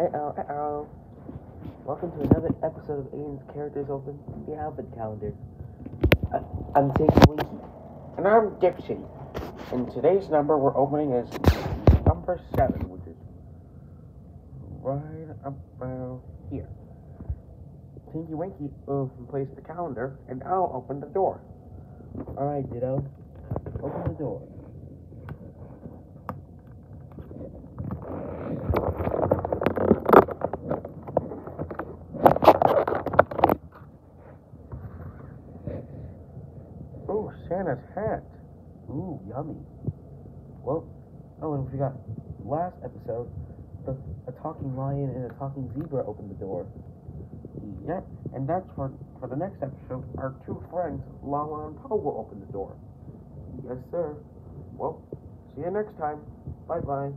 Uh-oh, uh-oh. Welcome to another episode of Aiden's Characters Open the Advent Calendar. I, I'm Tinky Winky. And I'm Dipsy. And today's number we're opening is number seven, which is right about here. Tinky Winky uh, placed the calendar, and I'll open the door. Alright, Dipsy. Open the door. Ooh, Santa's hat. Ooh, yummy. Well, oh, and we forgot. Last episode, the, a talking lion and a talking zebra opened the door. Yep, and that's for for the next episode. Our two friends, Laa-Laa and Po, will open the door. Yes, sir. Well, see you next time. Bye bye.